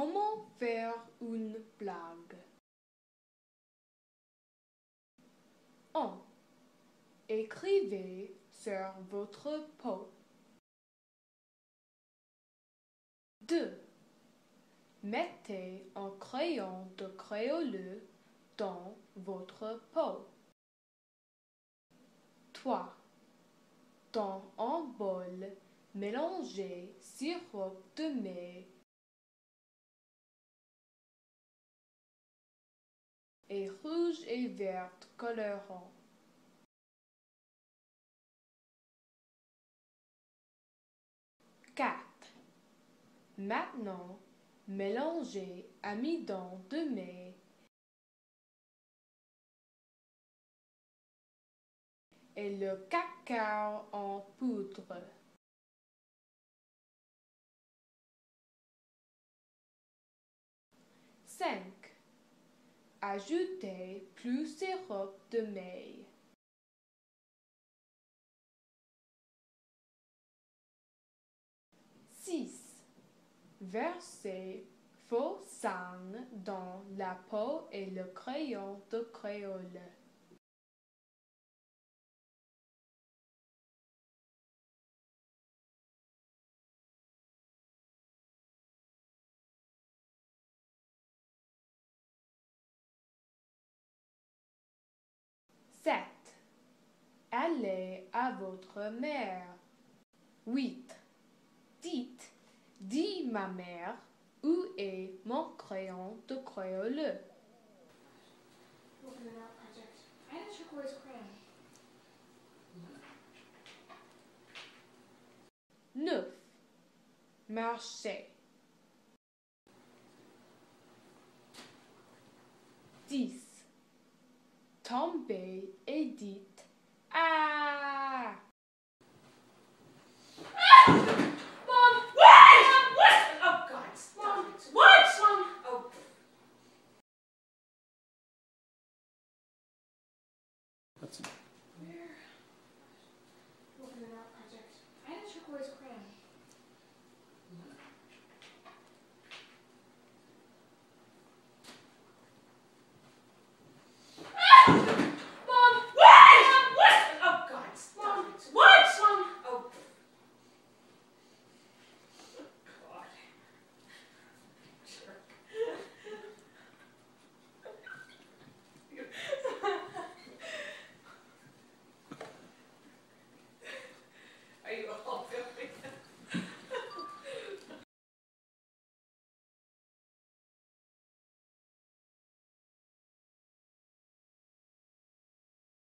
Comment faire une blague? 1. Écrivez sur votre peau. 2. Mettez un crayon de créole dans votre peau. 3. Dans un bol, mélangez sirop de mai et rouge et vert colorant. 4. Maintenant, mélangez amidon de mai et le cacao en poudre. 5. Ajoutez plus sirop de maille. 6. Versez faux sang dans la peau et le crayon de créole. 7. Allez à votre mère. 8. Dites, dis ma mère, où est mon crayon de créole? 9. Marchez. 10. Tombez et